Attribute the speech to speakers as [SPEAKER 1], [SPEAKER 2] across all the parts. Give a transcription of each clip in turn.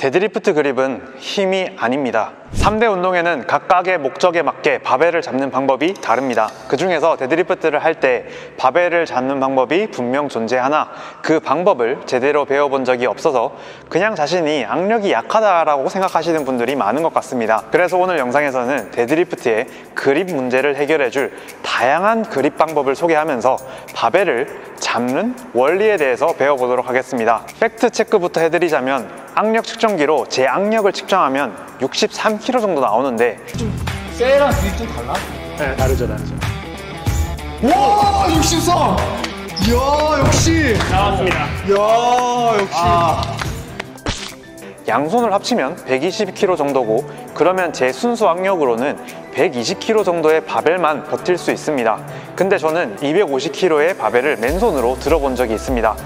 [SPEAKER 1] 데드리프트 그립은 힘이 아닙니다. 3대 운동에는 각각의 목적에 맞게 바벨을 잡는 방법이 다릅니다. 그 중에서 데드리프트를 할 때 바벨을 잡는 방법이 분명 존재하나 그 방법을 제대로 배워본 적이 없어서 그냥 자신이 악력이 약하다라고 생각하시는 분들이 많은 것 같습니다. 그래서 오늘 영상에서는 데드리프트의 그립 문제를 해결해줄 다양한 그립 방법을 소개하면서 바벨을 잡는 원리에 대해서 배워보도록 하겠습니다. 팩트 체크부터 해드리자면 악력 측정기로 제 악력을 측정하면 63kg 정도 나오는데
[SPEAKER 2] 쎄랑 그립 좀 달라?
[SPEAKER 3] 네, 다르죠, 다르죠.
[SPEAKER 2] 와 63! 이야 역시!
[SPEAKER 3] 나왔습니다.
[SPEAKER 2] 이야 역시!
[SPEAKER 1] 아. 양손을 합치면 120kg 정도고 그러면 제 순수 악력으로는 120kg 정도의 바벨만 버틸 수 있습니다. 근데 저는 250kg의 바벨을 맨손으로 들어본 적이 있습니다.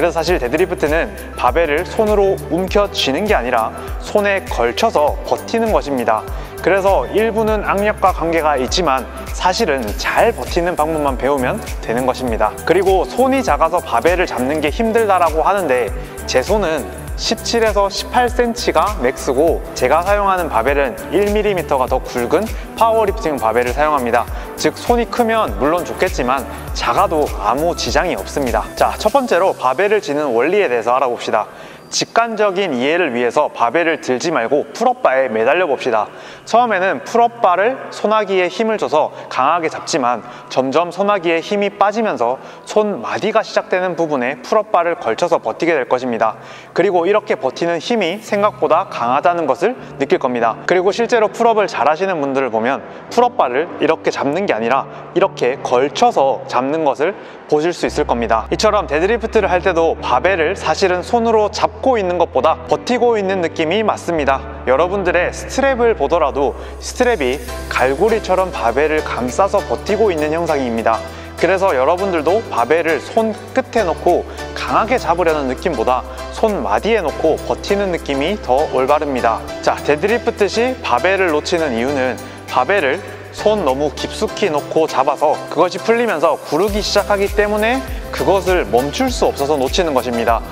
[SPEAKER 1] 그래서 사실 데드리프트는 바벨을 손으로 움켜 쥐는 게 아니라 손에 걸쳐서 버티는 것입니다. 그래서 일부는 악력과 관계가 있지만 사실은 잘 버티는 방법만 배우면 되는 것입니다. 그리고 손이 작아서 바벨을 잡는 게 힘들다라고 하는데 제 손은 17에서 18cm가 max고 제가 사용하는 바벨은 1mm가 더 굵은 파워리프팅 바벨을 사용합니다. 즉 손이 크면 물론 좋겠지만 작아도 아무 지장이 없습니다. 자, 첫 번째로 바벨을 쥐는 원리에 대해서 알아봅시다. 직관적인 이해를 위해서 바벨을 들지 말고 pull-up bar에 매달려 봅시다. 처음에는 pull-up bar를 손아귀에 힘을 줘서 강하게 잡지만 점점 손아귀에 힘이 빠지면서 손 마디가 시작되는 부분에 pull-up bar를 걸쳐서 버티게 될 것입니다. 그리고 이렇게 버티는 힘이 생각보다 강하다는 것을 느낄 겁니다. 그리고 실제로 pull-up을 잘 하시는 분들을 보면 pull-up bar를 이렇게 잡는 게 아니라 이렇게 걸쳐서 잡는 것을 보실 수 있을 겁니다. 이처럼 데드리프트를 할 때도 바벨을 사실은 손으로 잡고 있는 것보다 버티고 있는 느낌이 맞습니다. 여러분들의 스트랩을 보더라도 스트랩이 갈고리처럼 바벨을 감싸서 버티고 있는 형상입니다. 그래서 여러분들도 바벨을 손 끝에 놓고 강하게 잡으려는 느낌보다 손 마디에 놓고 버티는 느낌이 더 올바릅니다. 자, 데드리프트 시 바벨을 놓치는 이유는 바벨을 손 너무 깊숙이 놓고 잡아서 그것이 풀리면서 구르기 시작하기 때문에 그것을 멈출 수 없어서 놓치는 것입니다.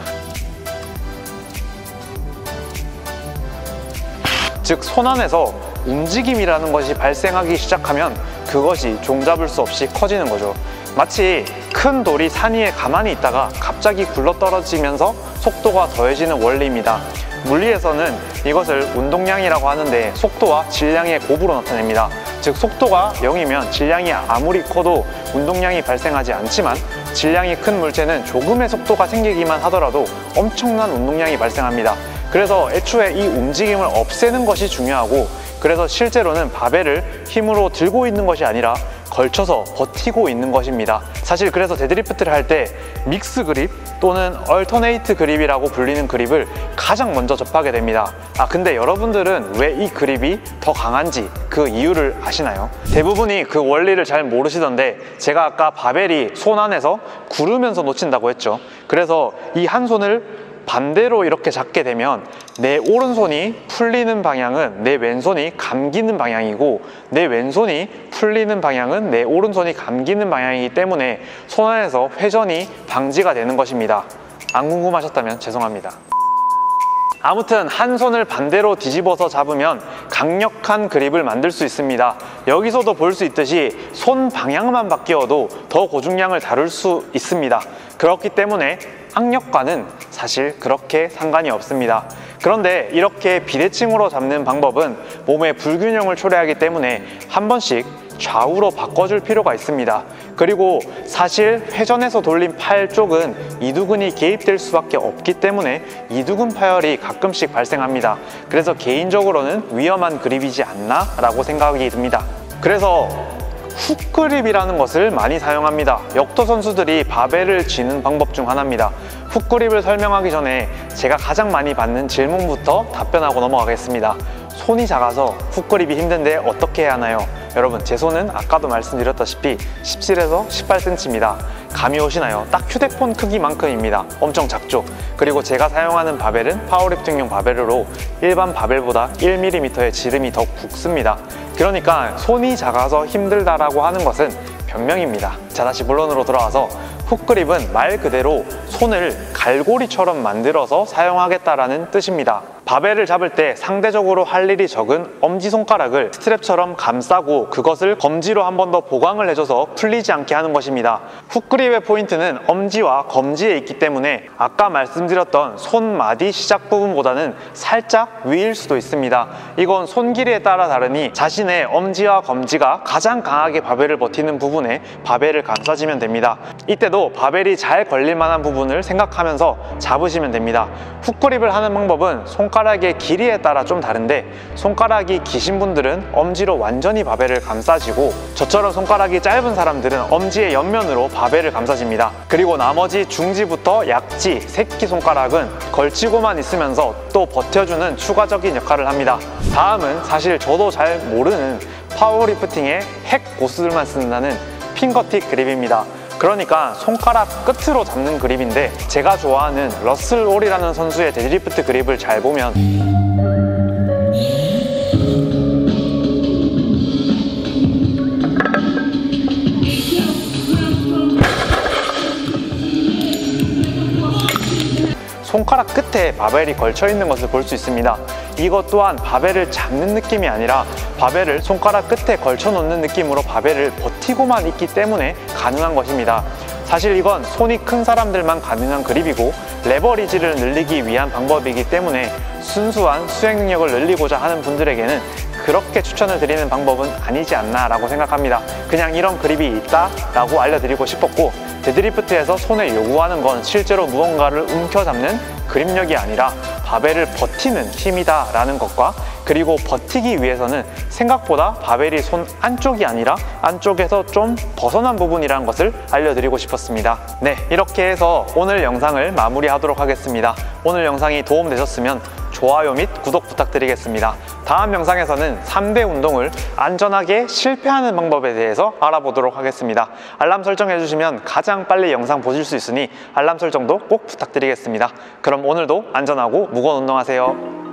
[SPEAKER 1] 즉, 손 안에서 움직임이라는 것이 발생하기 시작하면 그것이 종잡을 수 없이 커지는 거죠. 마치 큰 돌이 산 위에 가만히 있다가 갑자기 굴러 떨어지면서 속도가 더해지는 원리입니다. 물리에서는 이것을 운동량이라고 하는데 속도와 질량의 곱으로 나타냅니다. 즉 속도가 0이면 질량이 아무리 커도 운동량이 발생하지 않지만 질량이 큰 물체는 조금의 속도가 생기기만 하더라도 엄청난 운동량이 발생합니다. 그래서 애초에 이 움직임을 없애는 것이 중요하고 그래서 실제로는 바벨을 힘으로 들고 있는 것이 아니라 걸쳐서 버티고 있는 것입니다. 사실 그래서 데드리프트를 할 때 믹스 그립 또는 얼터네이트 그립이라고 불리는 그립을 가장 먼저 접하게 됩니다. 아 근데 여러분들은 왜 이 그립이 더 강한지 그 이유를 아시나요? 대부분이 그 원리를 잘 모르시던데 제가 아까 바벨이 손 안에서 구르면서 놓친다고 했죠. 그래서 이 한 손을 반대로 이렇게 잡게 되면 내 오른손이 풀리는 방향은 내 왼손이 감기는 방향이고 내 왼손이 풀리는 방향은 내 오른손이 감기는 방향이기 때문에 손 안에서 회전이 방지가 되는 것입니다. 안 궁금하셨다면 죄송합니다. 아무튼 한 손을 반대로 뒤집어서 잡으면 강력한 그립을 만들 수 있습니다. 여기서도 볼 수 있듯이 손 방향만 바뀌어도 더 고중량을 다룰 수 있습니다. 그렇기 때문에 악력과는 사실 그렇게 상관이 없습니다. 그런데 이렇게 비대칭으로 잡는 방법은 몸의 불균형을 초래하기 때문에 한 번씩 좌우로 바꿔줄 필요가 있습니다. 그리고 사실 회전해서 돌린 팔 쪽은 이두근이 개입될 수밖에 없기 때문에 이두근 파열이 가끔씩 발생합니다. 그래서 개인적으로는 위험한 그립이지 않나 라고 생각이 듭니다. 그래서 훅 그립이라는 것을 많이 사용합니다. 역도 선수들이 바벨을 쥐는 방법 중 하나입니다. 훅 그립을 설명하기 전에 제가 가장 많이 받는 질문부터 답변하고 넘어가겠습니다. 손이 작아서 훅 그립이 힘든데 어떻게 해야 하나요? 여러분 제 손은 아까도 말씀드렸다시피 17에서 18cm입니다. 감이 오시나요? 딱 휴대폰 크기만큼입니다. 엄청 작죠? 그리고 제가 사용하는 바벨은 파워리프팅용 바벨으로 일반 바벨보다 1mm의 지름이 더 굵습니다. 그러니까 손이 작아서 힘들다라고 하는 것은 변명입니다. 자, 다시 본론으로 돌아와서 훅그립은 말 그대로 손을 갈고리처럼 만들어서 사용하겠다라는 뜻입니다. 바벨을 잡을 때 상대적으로 할 일이 적은 엄지손가락을 스트랩처럼 감싸고 그것을 검지로 한 번 더 보강을 해줘서 풀리지 않게 하는 것입니다. 훅그립의 포인트는 엄지와 검지에 있기 때문에 아까 말씀드렸던 손마디 시작 부분보다는 살짝 위일 수도 있습니다. 이건 손 길이에 따라 다르니 자신의 엄지와 검지가 가장 강하게 바벨을 버티는 부분에 바벨을 감싸주면 됩니다. 이때도 바벨이 잘 걸릴 만한 부분을 생각하면서 잡으시면 됩니다. 훅그립을 하는 방법은 손가락의 길이에 따라 좀 다른데 손가락이 기신 분들은 엄지로 완전히 바벨을 감싸지고 저처럼 손가락이 짧은 사람들은 엄지의 옆면으로 바벨을 감싸집니다. 그리고 나머지 중지부터 약지, 새끼손가락은 걸치고만 있으면서 또 버텨주는 추가적인 역할을 합니다. 다음은 사실 저도 잘 모르는 파워리프팅의 핵 고수들만 쓴다는 핑거틱 그립입니다. 그러니까 손가락 끝으로 잡는 그립인데 제가 좋아하는 러셀 오리라는 선수의 데드리프트 그립을 잘 보면 손가락 끝에 바벨이 걸쳐 있는 것을 볼 수 있습니다. 이것 또한 바벨을 잡는 느낌이 아니라 바벨을 손가락 끝에 걸쳐 놓는 느낌으로 바벨을 버티고만 있기 때문에 가능한 것입니다. 사실 이건 손이 큰 사람들만 가능한 그립이고 레버리지를 늘리기 위한 방법이기 때문에 순수한 수행 능력을 늘리고자 하는 분들에게는 그렇게 추천을 드리는 방법은 아니지 않나 라고 생각합니다. 그냥 이런 그립이 있다 라고 알려드리고 싶었고 데드리프트에서 손에 요구하는 건 실제로 무언가를 움켜잡는 그립력이 아니라 바벨을 버티는 힘이다 라는 것과 그리고 버티기 위해서는 생각보다 바벨이 손 안쪽이 아니라 안쪽에서 좀 벗어난 부분이라는 것을 알려드리고 싶었습니다. 네, 이렇게 해서 오늘 영상을 마무리하도록 하겠습니다. 오늘 영상이 도움되셨으면 좋아요 및 구독 부탁드리겠습니다. 다음 영상에서는 3대 운동을 안전하게 실패하는 방법에 대해서 알아보도록 하겠습니다. 알람 설정해주시면 가장 빨리 영상 보실 수 있으니 알람 설정도 꼭 부탁드리겠습니다. 그럼 오늘도 안전하고 무거운 운동하세요.